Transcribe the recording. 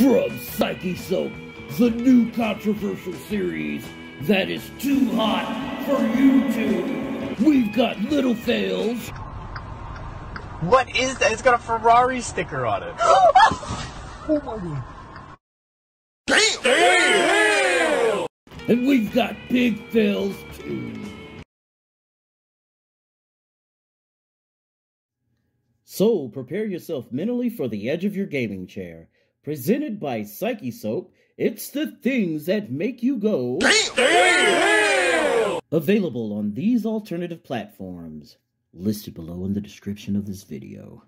From Psyche Soap, the new controversial series that is too hot for YouTube. We've got little fails What is that? It's got a Ferrari sticker on it. oh my god. Damn. Damn. and we've got big fails too. So prepare yourself mentally for the edge of your gaming chair. Presented by Psyche Soap, it's the things that make you go. Available on these alternative platforms, listed below in the description of this video.